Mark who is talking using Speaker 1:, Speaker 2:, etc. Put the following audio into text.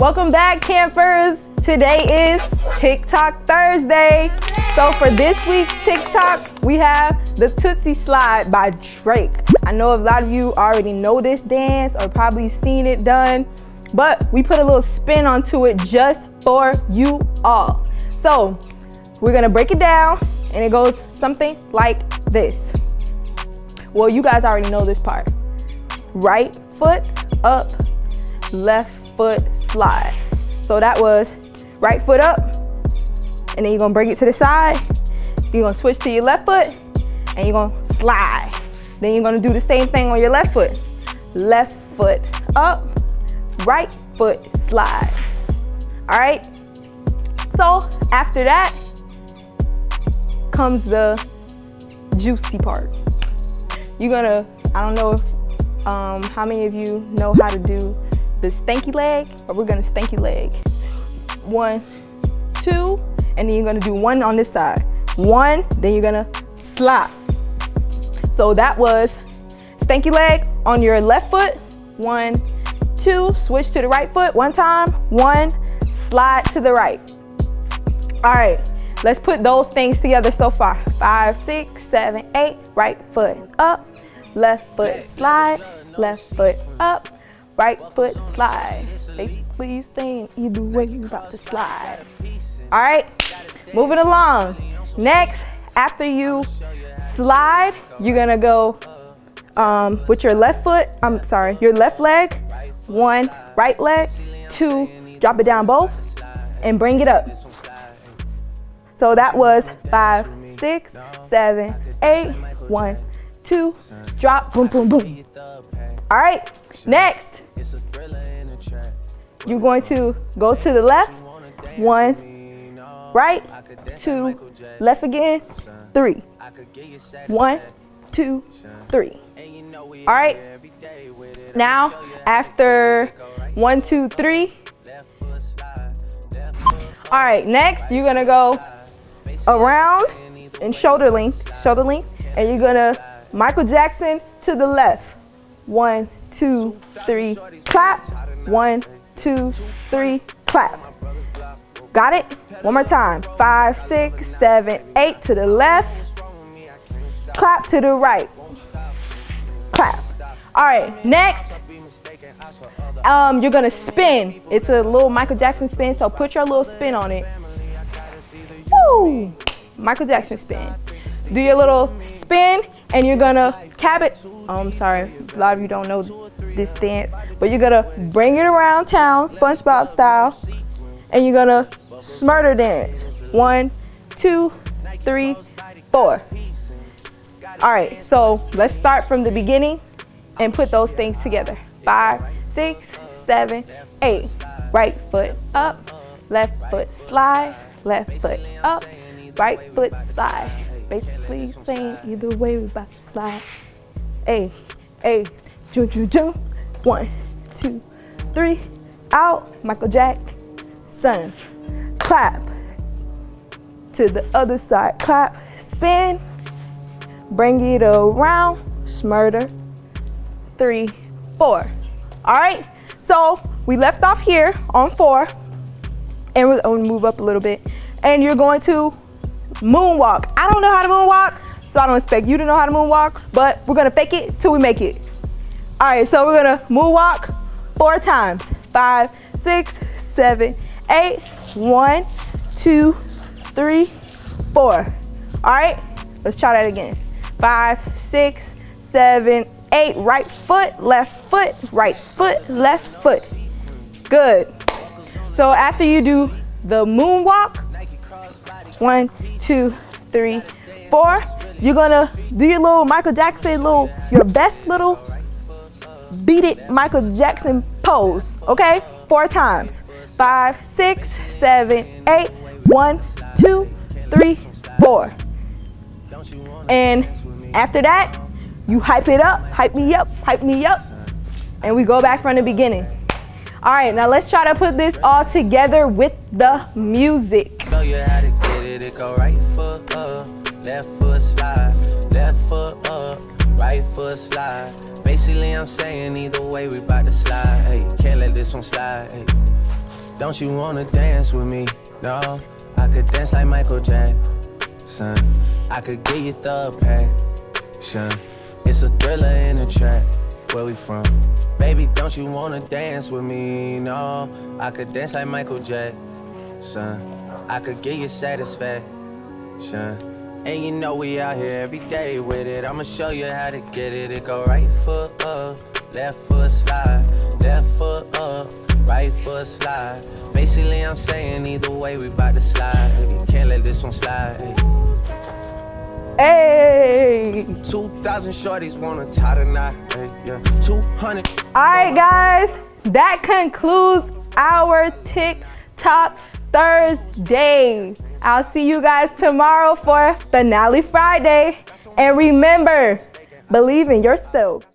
Speaker 1: Welcome back, campers. Today is TikTok Thursday. So for this week's TikTok, we have the Tootsie Slide by Drake. I know a lot of you already know this dance or probably seen it done, but we put a little spin onto it just for you all. So we're gonna break it down and it goes something like this. Well, you guys already know this part. Right foot up, left foot slide. So that was right foot up, and then you're gonna bring it to the side. You're gonna switch to your left foot, and you're gonna slide. Then you're gonna do the same thing on your left foot. Left foot up, right foot slide. All right? So after that comes the juicy part. You're gonna, I don't know if, um, how many of you know how to do the stanky leg, or we're gonna stanky leg. One, two, and then you're gonna do one on this side. One, then you're gonna slap. So that was stanky leg on your left foot. One, two, switch to the right foot one time. One, slide to the right. All right, let's put those things together so far. Five, six, seven, eight, right foot up, left foot slide, left foot up, right foot slide. Basically saying either way you about to slide. All right, moving along. Next, after you slide, you're gonna go um, with your left foot, I'm sorry, your left leg, one, right leg, two, drop it down both, and bring it up. So that was five, six, seven, eight, one, two, drop, boom, boom, boom. All right, next, you're going to go to the left, one, right, two, left again, three. One, two, three. All right, now after one, two, three. All right, next you're gonna go around and shoulder length, shoulder length, and you're gonna Michael Jackson to the left. One, two, three, clap. One, two, three, clap. Got it? One more time. Five, six, seven, eight to the left. Clap to the right. Clap. All right, next, um, you're gonna spin. It's a little Michael Jackson spin, so put your little spin on it. Woo! Michael Jackson spin. Do your little spin, and you're gonna cap it. Oh, I'm sorry, a lot of you don't know this dance, but you're gonna bring it around town, SpongeBob style, and you're gonna smurder dance. One, two, three, four. All right, so let's start from the beginning and put those things together. Five, six, seven, eight. Right foot up, left foot slide, left foot up, right foot slide. Basically saying either way we about to slide. A, A, jump, jump, jump. One, two, three, out. Michael Jack, son. Clap. To the other side, clap, spin. Bring it around, smurder. Three, four. All right, so we left off here on four, and we're gonna move up a little bit. And you're going to moonwalk. I don't know how to moonwalk, so I don't expect you to know how to moonwalk, but we're gonna fake it till we make it. All right, so we're gonna moonwalk four times. Five, six, seven, eight. One, two, three, four. All right, let's try that again. Five, six, seven, eight. Right foot, left foot, right foot, left foot. Good. So after you do the moonwalk, one, two, three, four, you're gonna do your little Michael Jackson, little, your best little beat it Michael Jackson pose, okay? Four times. Five, six, seven, eight. One, two, three, four. And after that, you hype it up, hype me up, hype me up, and we go back from the beginning. All right, now let's try to put this all together with the music.
Speaker 2: It, go right foot up, left foot slide, left foot up, right foot slide. Basically, I'm saying either way, we bout to slide. Hey, can't let this one slide. Hey. don't you wanna dance with me? No, I could dance like Michael Jackson. I could get you the passion. It's a thriller in a track. Where we from? Baby, don't you wanna dance with me? No, I could dance like Michael Jackson. I could get you satisfaction. And you know we out here every day with it. I'ma show you how to get it. It go right foot up, left foot slide, left foot up, right foot slide. Basically, I'm saying either way we bout to slide. You can't let this one slide.
Speaker 1: Hey!
Speaker 2: 2,000 shorties wanna tie the knot. Hey, yeah. 200.
Speaker 1: All right, guys, that concludes our TikTok Thursday. I'll see you guys tomorrow for Finale Friday. And remember, believe in yourself.